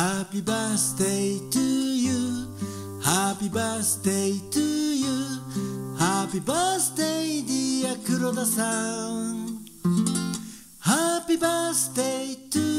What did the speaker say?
Happy birthday to you Happy birthday to you Happy birthday dear Kuroda-san. Happy birthday to